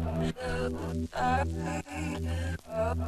Up, up, up, up,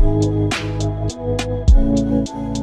Thank you.